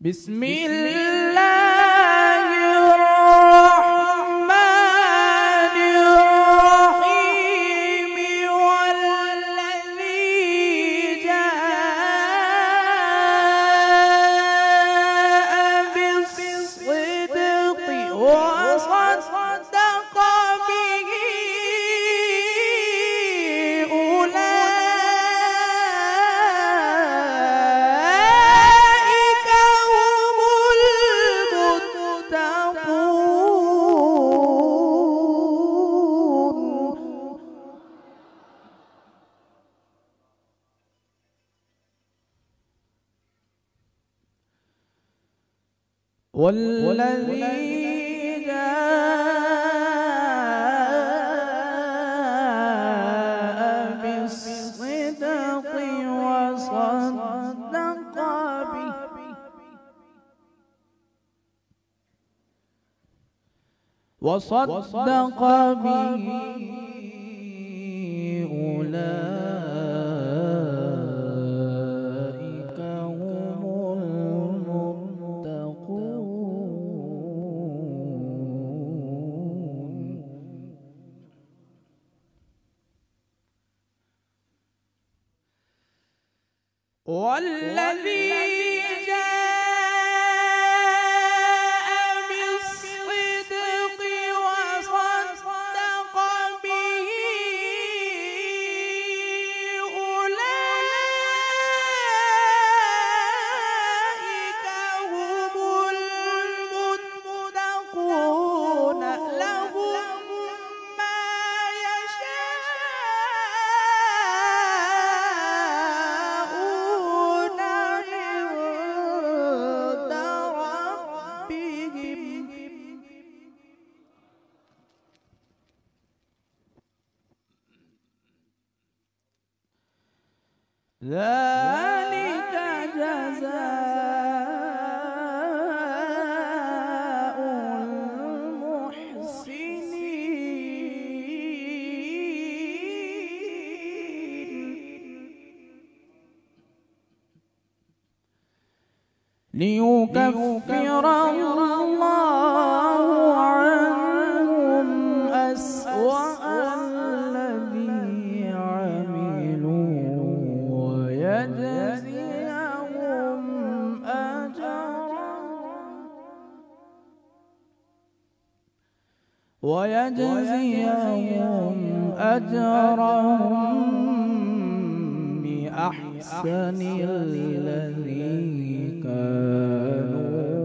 بسم الله والذي جاء بالصدق وصدق به. وصدق به. والذي ذلك جزاء المحسنين. ليكفر الله ويجزيهم أجرا. ويجزيهم أجرهم بأحسن الذي كانوا